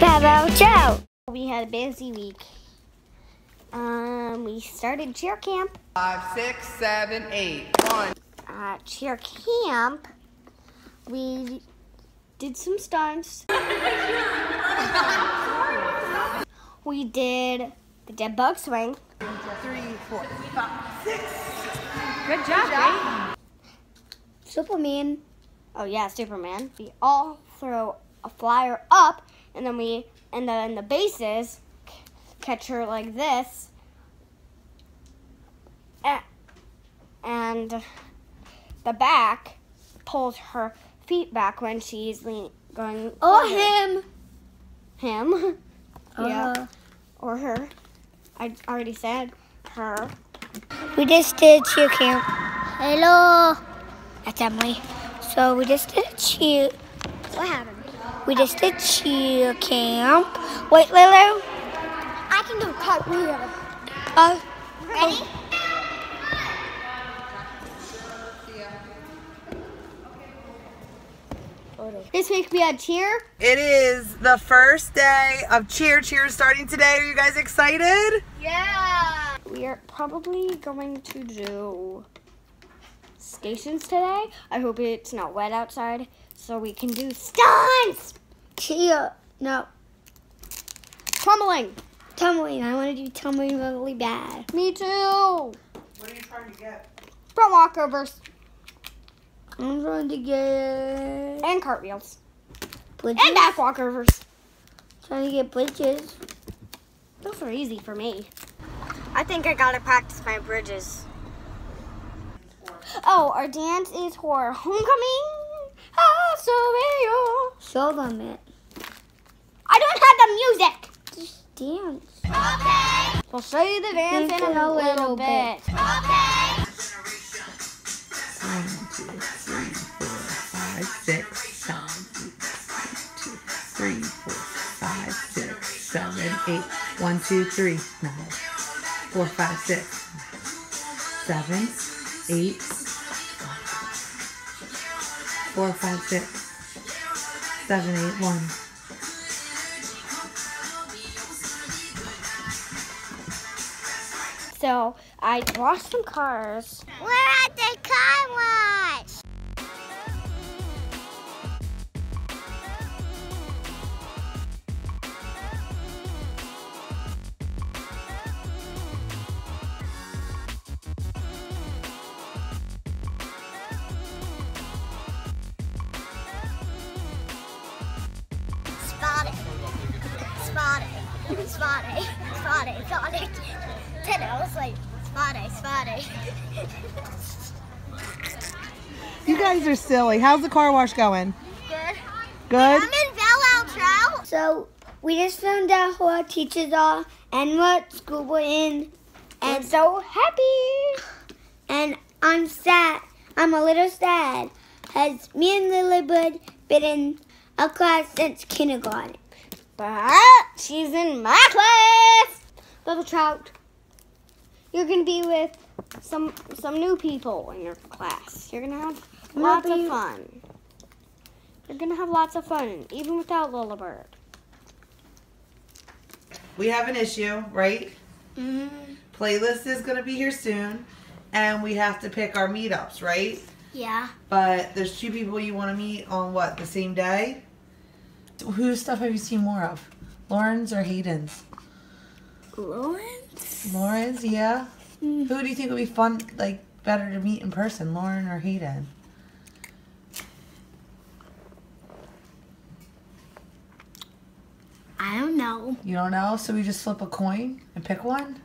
Wow Joe. We had a busy week. Um, we started cheer camp. Five, six, seven, eight, one. At cheer camp, we did some stunts. we did the dead bug swing. Three, four, five, six. Good job, Superman. Oh yeah, Superman. We all throw a flyer up, and then we and then the bases catch her like this, and the back pulls her feet back when she's lean, going. Oh, forward. him. him. yeah, Uh, or her. I already said her. we just did cheer camp. Hello. That's Emily. So we just did cheer. What happened? We just did cheer camp. Wait, Lulu. I can do a cartwheel. Oh, uh, Ready? This week we had cheer. It is the first day of cheer. Cheer is starting today. Are you guys excited? Yeah. We are probably going to do stations today. I hope it's not wet outside so we can do stunts. cheer. No, Tumbling. tumbling. I want to do tumbling really bad. Me too. What are you trying to get? Front walkovers I'm trying to get and cartwheels bridges. and back walkovers. Trying to get bridges. Those are easy for me. I think I gotta practice my bridges. Oh, our dance is for homecoming. So real. Show them it. I don't have the music. Just dance. Okay. We'll show you the dance in a, little, bit. One, two, three, four, five, six, seven, eight, one, two, three, four, five, six, seven, eight. One, two, three, nine, four, five, six, seven, eight, four, five, six, seven, eight, one. So I washed some cars. We're at the Spotted. Spotted. Spotted. Then I was like, spotted, spotted. You guys are silly. How's the car wash going? Good. Good? I'm in Belle Trout. So we just found out who our teachers are and what school we're in, And so happy. and I'm sad. I'm a little sad. Has me and Lilybud been in a class since kindergarten? But she's in my class. Little Trout. You're gonna be with some some new people in your class. You're gonna have lots not of fun. You're gonna have lots of fun, even without Lil Lil Bird. We have an issue, right? Mm-hmm. Playlist is going to be here soon, and we have to pick our meetups, right? Yeah. But there's two people you want to meet on what the same day. Whose stuff have you seen more of? Lauren's or Hayden's? Lauren's? Lauren's, yeah. Mm. Who do you think would be fun, like better to meet in person, Lauren or Hayden? I don't know. You don't know, so we just flip a coin and pick one.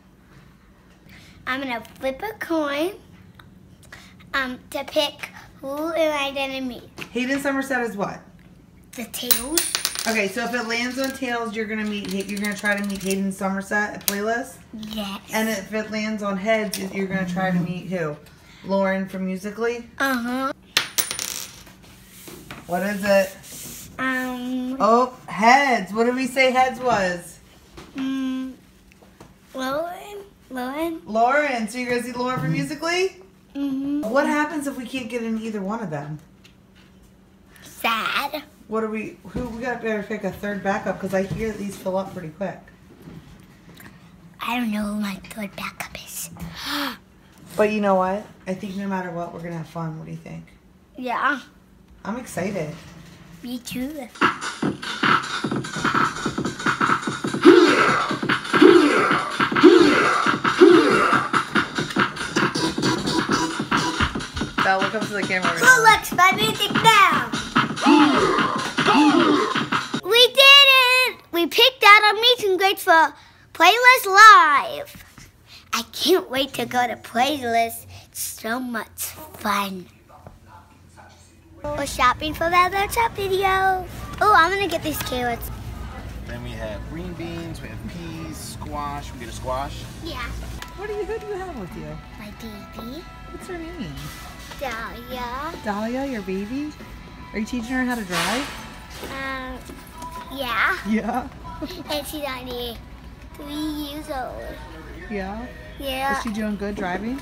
I'm gonna flip a coin um to pick who am I gonna meet. Hayden Summerall is what? The tails. Okay, so if it lands on tails, you're gonna meet. You're gonna try to meet Hayden Summerall at playlist. Yes. And if it lands on heads, you're gonna try to meet who? Lauren from Musical.ly. Uh huh. What is it? Um. Oh, heads. What did we say heads was? Mm, Lauren. Lauren. Lauren. So you're gonna see Lauren from Musical.ly? Mm-hmm. What happens if we can't get in either one of them? Sad. What are we? Who we got? Better pick a third backup because I hear these fill up pretty quick. I don't know who my third backup is. But you know what? I think no matter what, we're gonna have fun. What do you think? Yeah, I'm excited. me too. Belle, look up to the camera. Who looks my music now? we did it! We picked out our meeting and greet for Playlist Live. I can't wait to go to Playlist. It's so much fun. We're shopping for that little shop video. Oh, I'm gonna get these carrots. Then we have green beans, we have peas, squash. We get a squash. Yeah. What do you? Who do you have with you? My baby, What's her name? Dahlia. Dahlia, your baby. Are you teaching her how to drive? Um, yeah. Yeah. And she's only three years old. Yeah. Yeah. Is she doing good driving?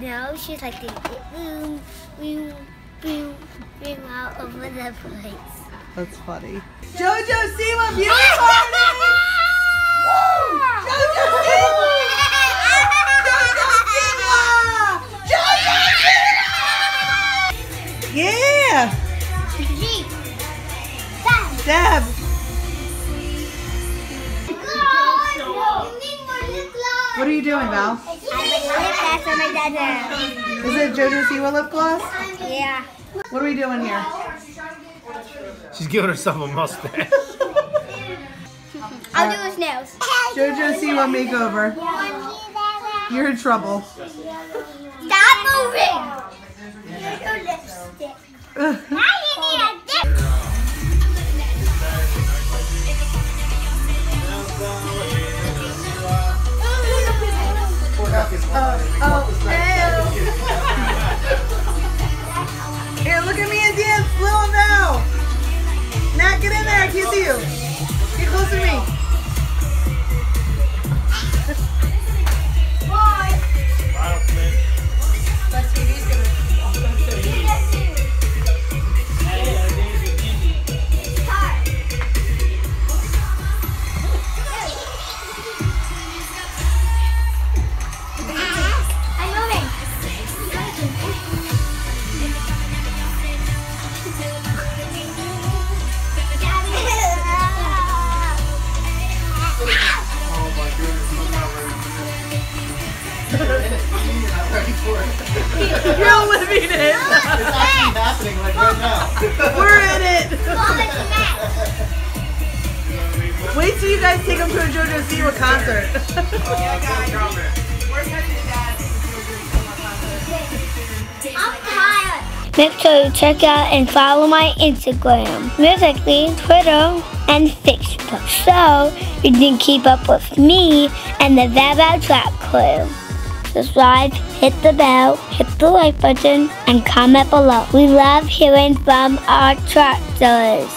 No, she's like the boom, boom, boom, boom all over the place. That's funny. Jojo Siwa Beauty Party! Woo! Jojo Siwa! Jojo Siwa! Jojo Siwa! Yeah! Deb! What are you doing, Val? Is it Jojo Siwa lip gloss? Yeah. What are we doing here? She's giving herself a mustache. I'll do his nails. Jojo Siwa makeover. You're in trouble. Stop moving! Here's your lipstick. You're living it. It's actually happening like right now. We're in it. Wait till you guys take them to a JoJo Siwa concert. Make sure you check out and follow my Instagram, Musical.ly, Twitter, and Facebook so you can keep up with me and the Val Val Trout crew. Subscribe, hit the bell, hit the like button, and comment below. We love hearing from our tractors.